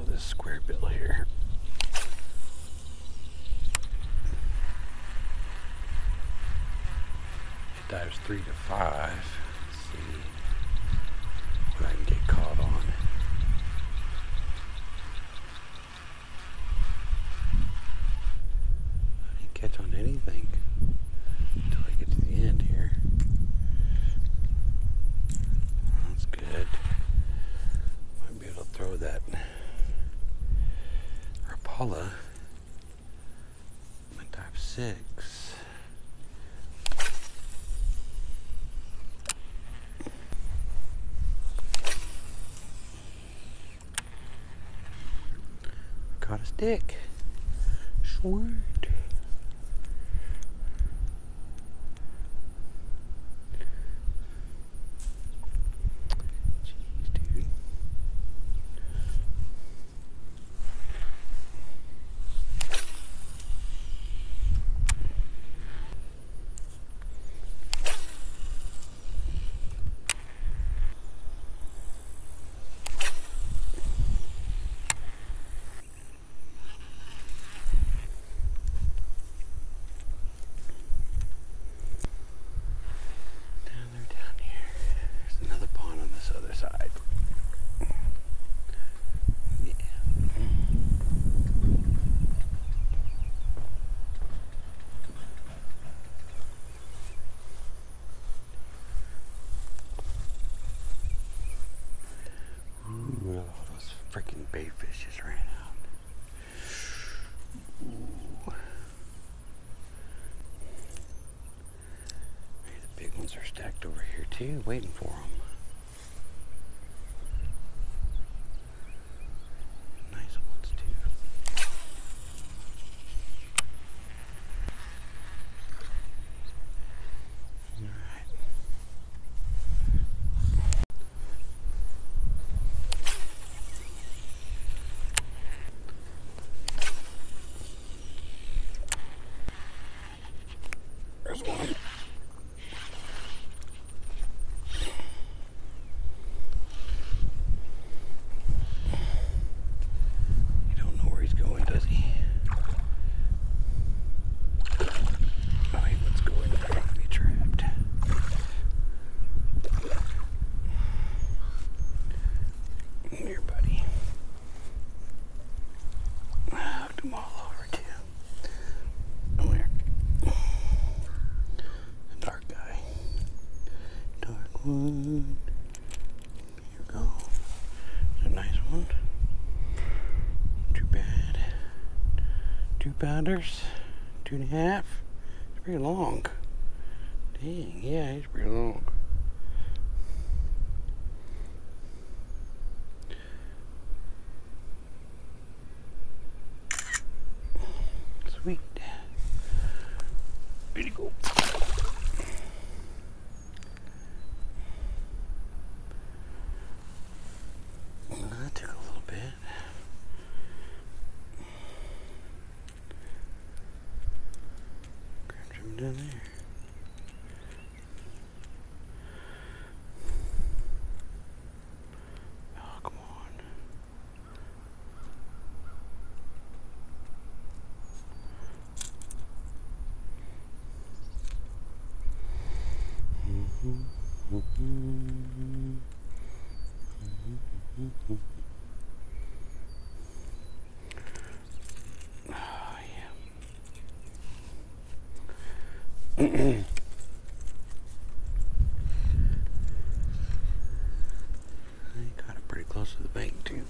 fill this square bill here. Dives three to 5 Let's see what I can get caught on. Impala. My type six. Caught a stick. Sweet. baitfish just ran out. Ooh. The big ones are stacked over here too, waiting for them. Oswald. Wood. Here we go. It's a nice one. Too bad. Two pounders. Two and a half. It's pretty long. Dang, yeah, he's pretty long. Oh, yeah. I got it pretty close to the bank too.